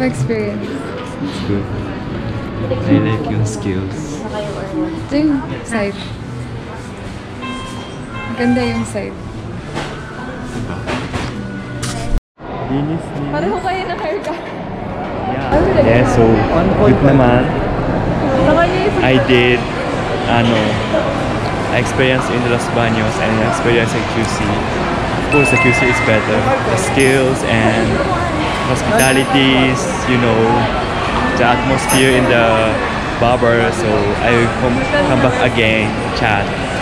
experience? It's good. I like yung skills. Ito yung side. Maganda yung side. Linis, linis. Pareho kayo ng haircut. Yeah. Yeah, so, good naman. I did, ano, I experienced in Los Baños and I experienced in QC. Of course, the QC is better. The skills and hospitalities, you know, the atmosphere in the barber. So I come, come back again, chat.